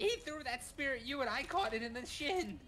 He threw that spirit. you and I caught it in the shin.